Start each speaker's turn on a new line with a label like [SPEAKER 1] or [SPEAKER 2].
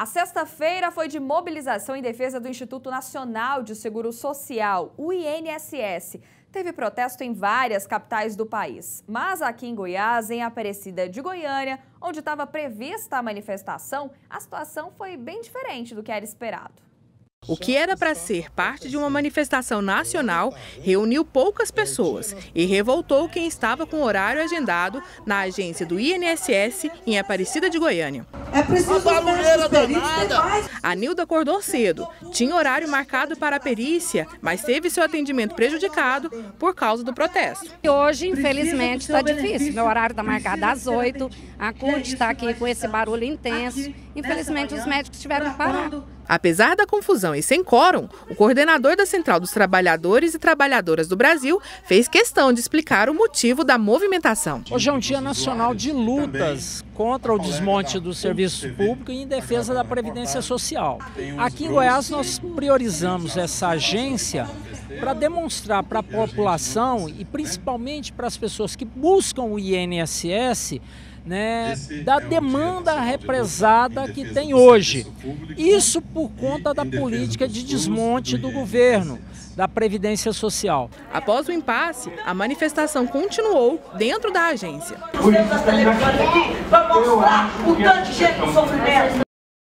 [SPEAKER 1] A sexta-feira foi de mobilização em defesa do Instituto Nacional de Seguro Social, o INSS. Teve protesto em várias capitais do país, mas aqui em Goiás, em Aparecida de Goiânia, onde estava prevista a manifestação, a situação foi bem diferente do que era esperado.
[SPEAKER 2] O que era para ser parte de uma manifestação nacional reuniu poucas pessoas e revoltou quem estava com horário agendado na agência do INSS em Aparecida de Goiânia.
[SPEAKER 3] É preciso
[SPEAKER 2] A Nilda acordou cedo, tinha horário marcado para a perícia, mas teve seu atendimento prejudicado por causa do protesto.
[SPEAKER 4] Hoje, infelizmente, está difícil. Meu horário está marcado às 8, a CUT está aqui com esse barulho intenso. Infelizmente, os médicos tiveram que parar.
[SPEAKER 2] Apesar da confusão e sem quórum, o coordenador da Central dos Trabalhadores e Trabalhadoras do Brasil fez questão de explicar o motivo da movimentação.
[SPEAKER 5] Hoje é um dia nacional de lutas contra o desmonte do serviço público e em defesa da Previdência Social. Aqui em Goiás nós priorizamos essa agência para demonstrar para a população e principalmente para as pessoas que buscam o INSS né, da demanda represada que tem hoje. Isso por conta da política de desmonte do governo da Previdência Social.
[SPEAKER 2] Após o impasse, a manifestação continuou dentro da agência.
[SPEAKER 3] Vamos mostrar o tanto de gente no sofrimento.